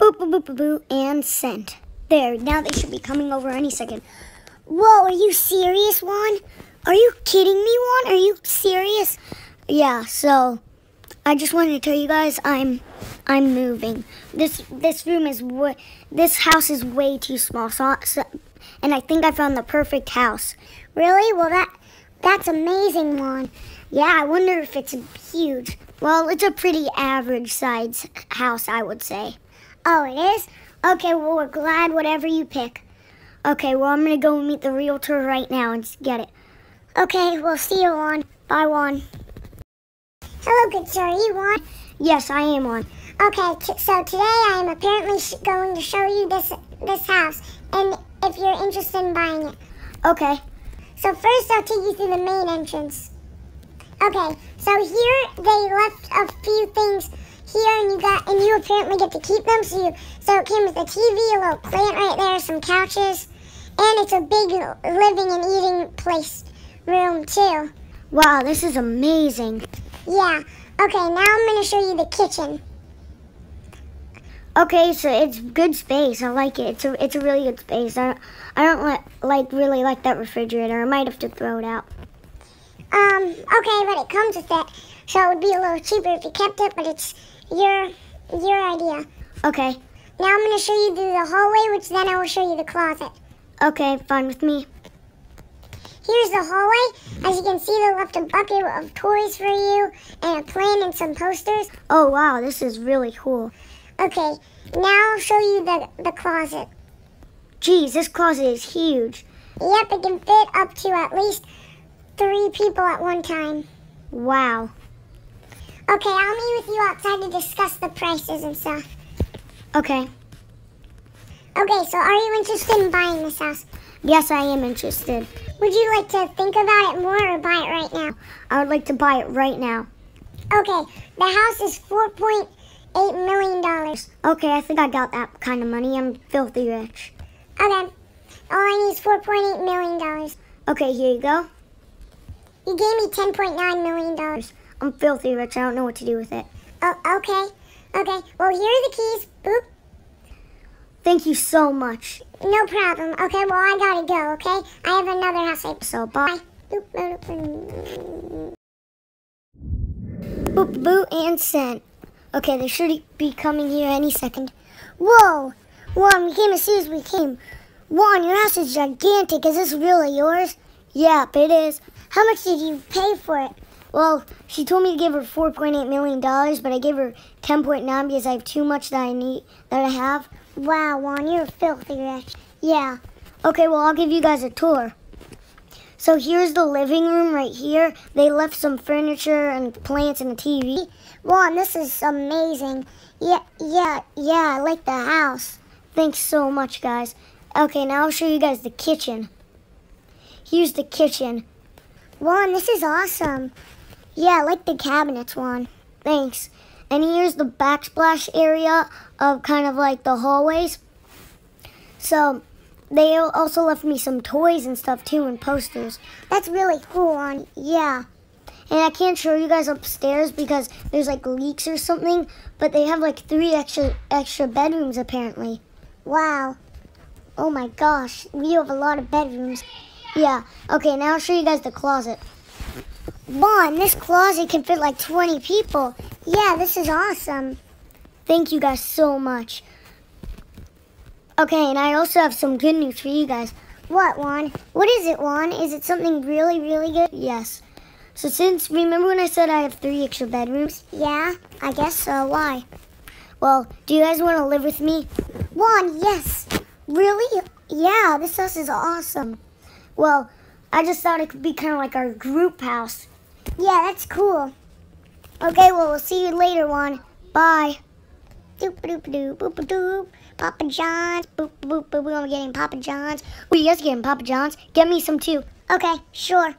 Boop, boop, boop, boop, boop, and sent. There, now they should be coming over any second. Whoa, are you serious, Juan? Are you kidding me, Juan? Are you serious? Yeah, so I just wanted to tell you guys I'm I'm moving. This this room is this house is way too small. So, so and I think I found the perfect house. Really? Well, that that's amazing, Juan. Yeah, I wonder if it's huge. Well, it's a pretty average size house, I would say. Oh, it is? Okay, well, we're glad whatever you pick. Okay, well, I'm going to go meet the realtor right now and get it. Okay, well, see you, Juan. Bye, Juan. Hello, good sir. Are you Juan? Yes, I am Juan. Okay, so today I am apparently going to show you this this house, and if you're interested in buying it. Okay. So first I'll take you through the main entrance. Okay, so here they left a few things here and you got and you apparently get to keep them. So you so it came with a TV, a little plant right there, some couches, and it's a big living and eating place room too. Wow, this is amazing. Yeah. Okay, now I'm gonna show you the kitchen. Okay, so it's good space. I like it. It's a it's a really good space. I don't, I don't like like really like that refrigerator. I might have to throw it out. Um. Okay, but it comes with it, so it would be a little cheaper if you kept it. But it's your your idea. Okay. Now I'm gonna show you through the hallway, which then I will show you the closet. Okay, fine with me. Here's the hallway. As you can see, they left a bucket of toys for you and a plan and some posters. Oh wow, this is really cool. Okay, now I'll show you the, the closet. Geez, this closet is huge. Yep, it can fit up to at least three people at one time. Wow. Okay, I'll meet with you outside to discuss the prices and stuff. Okay. Okay, so are you interested in buying this house? Yes, I am interested. Would you like to think about it more or buy it right now? I would like to buy it right now. Okay, the house is 4.8 million dollars. Okay, I think I got that kind of money. I'm filthy rich. Okay, all I need is 4.8 million dollars. Okay, here you go. You gave me 10.9 million dollars. I'm filthy rich. I don't know what to do with it. Oh, okay. Okay, well, here are the keys. Boop. Thank you so much. No problem. Okay, well, I gotta go, okay? I have another house. I... So, bye. Boop, boop, boop. Boop, boop, and sent. Okay, they should be coming here any second. Whoa! Juan, we came as soon as we came. Juan, your house is gigantic. Is this really yours? Yep, it is. How much did you pay for it? Well, she told me to give her $4.8 million, but I gave her 10.9 because I have too much that I need, that I have. Wow, Juan, you're filthy rich. Yeah. Okay, well, I'll give you guys a tour. So here's the living room right here. They left some furniture and plants and a TV. Juan, this is amazing. Yeah, yeah, yeah, I like the house. Thanks so much, guys. Okay, now I'll show you guys the kitchen. Here's the kitchen. Juan, this is awesome. Yeah, I like the cabinets, Juan. Thanks. And here's the backsplash area of kind of like the hallways. So they also left me some toys and stuff too and posters. That's really cool, Juan. Yeah. And I can't show you guys upstairs because there's like leaks or something, but they have like three extra extra bedrooms apparently. Wow. Oh my gosh, we have a lot of bedrooms. Yeah. Okay, now I'll show you guys the closet. Juan, this closet can fit like 20 people. Yeah, this is awesome. Thank you guys so much. Okay, and I also have some good news for you guys. What, Juan? What is it, Juan? Is it something really, really good? Yes. So since, remember when I said I have three extra bedrooms? Yeah, I guess so. Why? Well, do you guys want to live with me? Juan, yes. Really? Yeah, this house is awesome. Well, I just thought it could be kind of like our group house. Yeah, that's cool. Okay, well, we'll see you later, Juan. Bye. Doop doop doop boop doop. Papa John's. Boop boop boop. boop. I'm getting Papa John's. You guys getting, Papa John's? Get me some too. Okay, sure.